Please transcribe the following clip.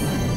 you